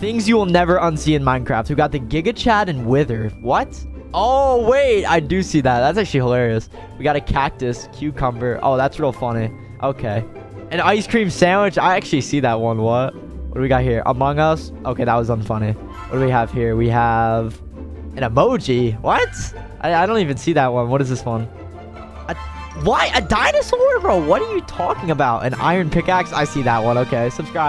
Things you will never unsee in Minecraft. We got the Giga Chad and Wither. What? Oh, wait. I do see that. That's actually hilarious. We got a cactus, cucumber. Oh, that's real funny. Okay. An ice cream sandwich. I actually see that one. What? What do we got here? Among Us. Okay, that was unfunny. What do we have here? We have an emoji. What? I, I don't even see that one. What is this one? A, why? A dinosaur, bro? What are you talking about? An iron pickaxe? I see that one. Okay, subscribe.